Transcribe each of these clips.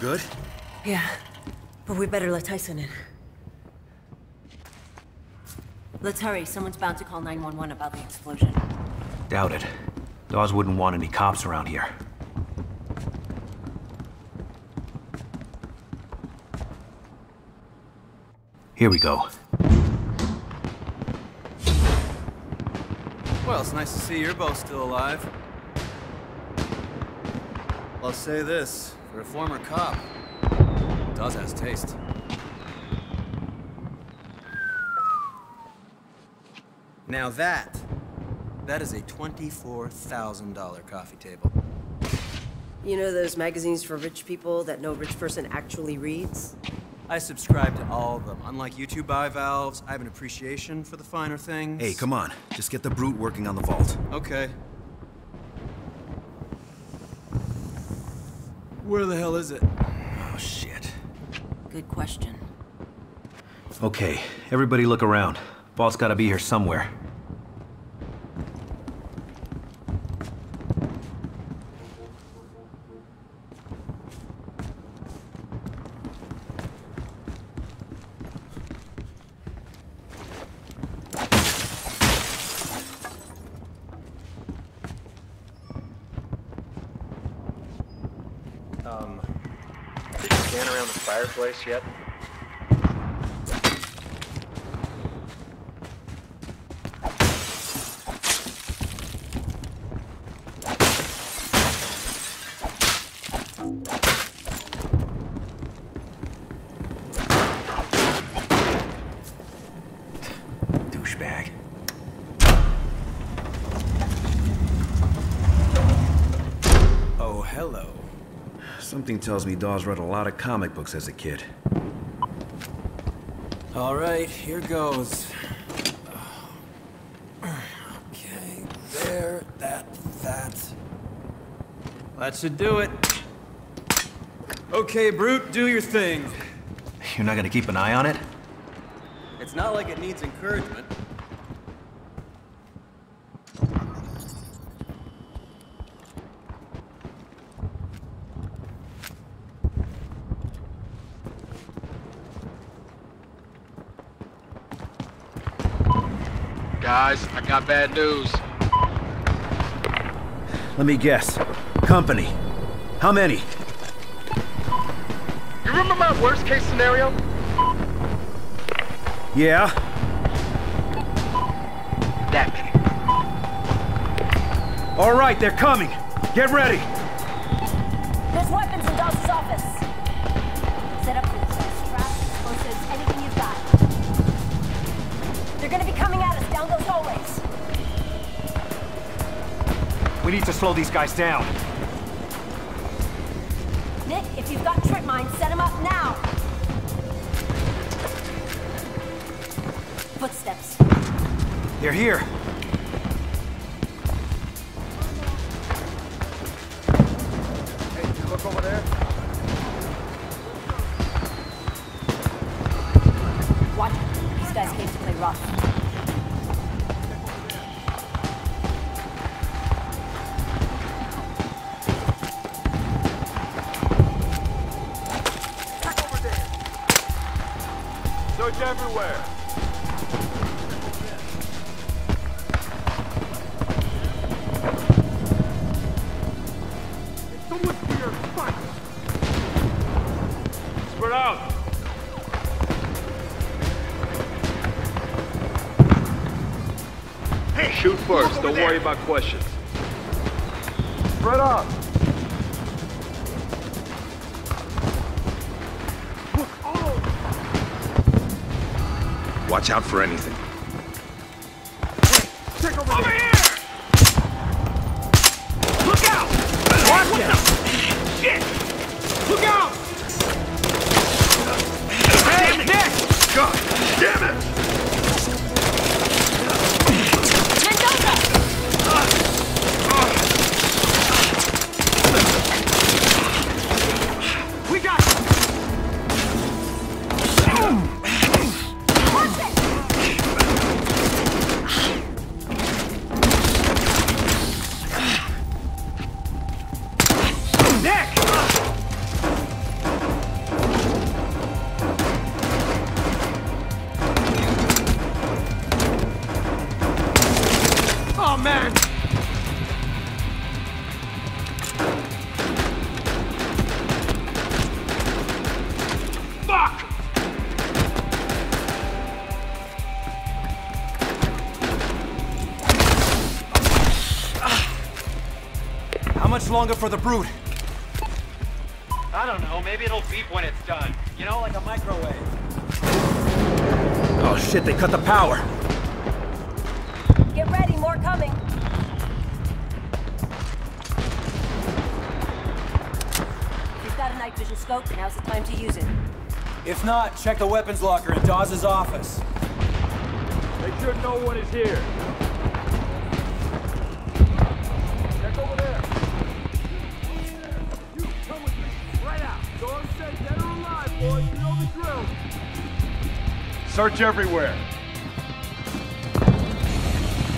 good? Yeah, but we better let Tyson in. Let's hurry. Someone's bound to call 911 about the explosion. Doubt it. Dawes wouldn't want any cops around here. Here we go. Well, it's nice to see you're both still alive. I'll say this, for a former cop, Dawes has taste. Now that, that is a $24,000 coffee table. You know those magazines for rich people that no rich person actually reads? I subscribe to all of them. Unlike you two bivalves, I have an appreciation for the finer things. Hey, come on. Just get the brute working on the vault. Okay. Where the hell is it? Oh, shit. Good question. Okay, everybody look around. Vault's gotta be here somewhere. Um, did you scan around the fireplace yet? Something tells me Dawes read a lot of comic books as a kid. All right, here goes. Okay, there, that, that. That should do it. Okay, Brute, do your thing. You're not gonna keep an eye on it? It's not like it needs encouragement. Guys, I got bad news. Let me guess. Company. How many? You remember my worst case scenario? Yeah? That many. All right, they're coming. Get ready. There's weapons in Dawes' office. Set up They're gonna be coming at us down those hallways. We need to slow these guys down. Nick, if you've got trip mines, set them up now. Footsteps. They're here. Search everywhere. Someone's here. Fuck. Spread out. Hey, shoot first. Don't worry about questions. Spread out. Watch out for anything. Longer for the brute? I don't know, maybe it'll beep when it's done. You know, like a microwave. Oh shit, they cut the power. Get ready, more coming. If you've got a night vision scope, now's the time to use it. If not, check the weapons locker in Dawes' office. They should know one is here. Search everywhere.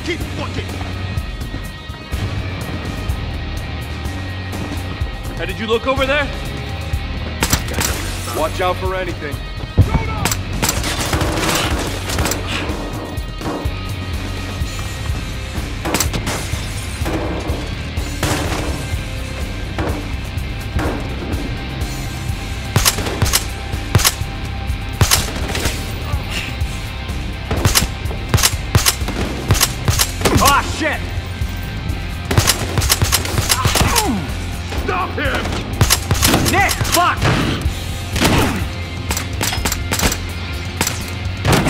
Keep looking. Hey, did you look over there? Watch out for anything.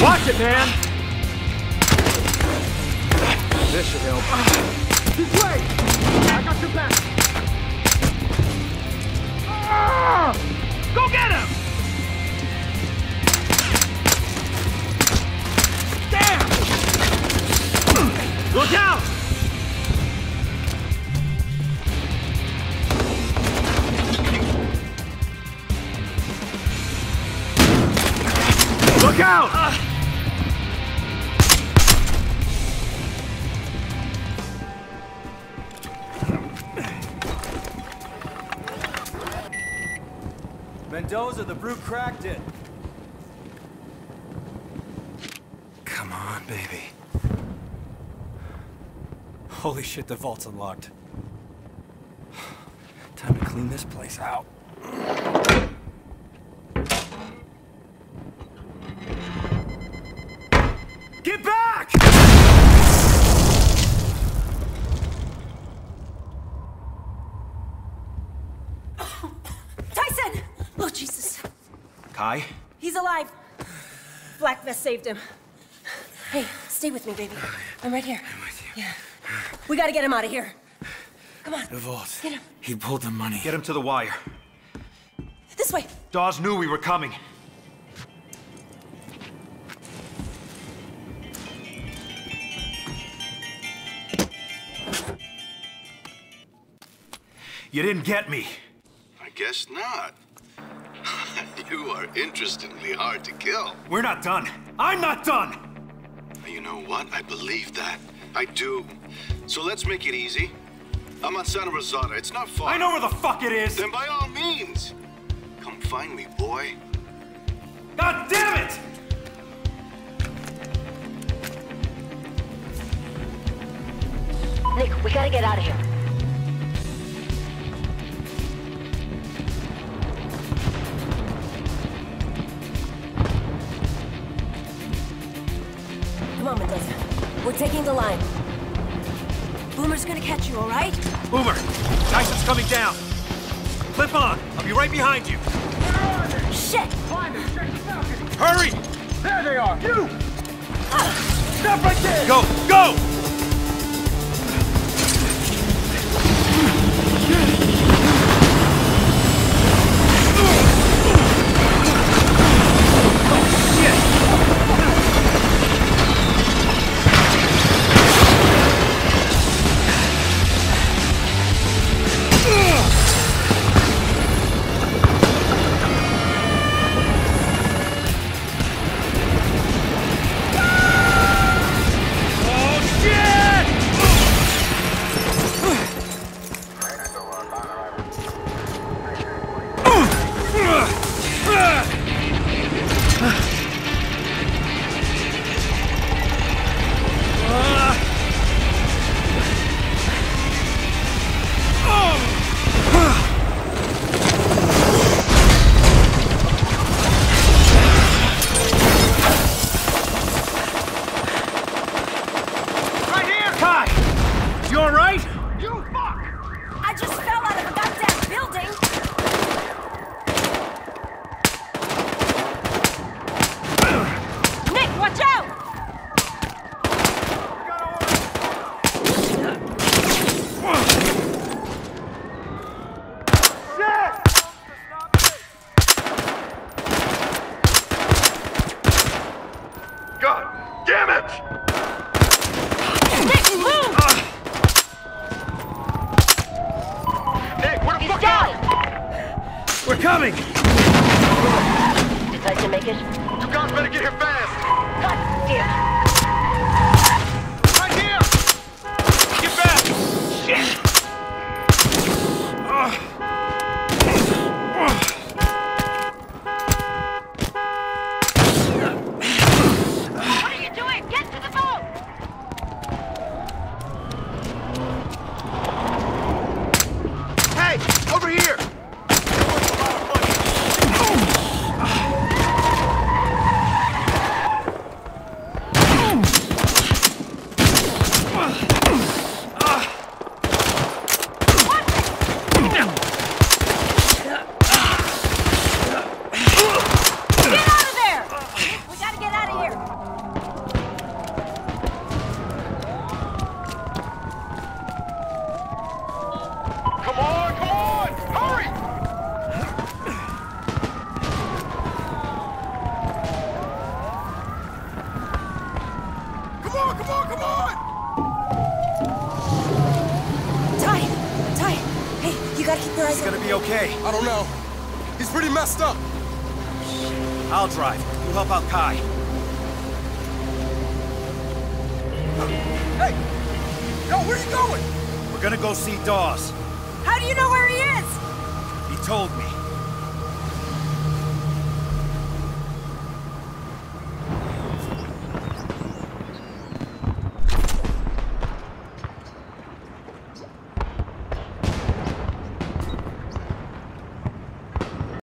Watch it, man! This should help. This way! I got your back! Ah! Go get him! Damn! Look out! Look out! Mendoza, the brute cracked it. Come on, baby. Holy shit, the vault's unlocked. Time to clean this place out. Khai? He's alive. Black Vest saved him. Hey, stay with me, baby. I'm right here. I'm with you. Yeah. We gotta get him out of here. Come on. The vault. Get him. He pulled the money. Get him to the wire. This way. Dawes knew we were coming. You didn't get me. I guess not. you are interestingly hard to kill. We're not done. I'm not done! You know what? I believe that. I do. So let's make it easy. I'm on Santa Rosada. It's not far. I know where the fuck it is! Then by all means, come find me, boy. God damn it! Nick, we gotta get out of here. Taking the line. Boomer's gonna catch you, all right? Boomer, Tyson's coming down. Clip on. I'll be right behind you. Shit! Hurry! There they are! You! Stop right there! Go, go! better get here fast. God damn it. messed up! I'll drive. You help out Khai. Hey! Yo, where you going? We're gonna go see Dawes. How do you know where he is? He told me.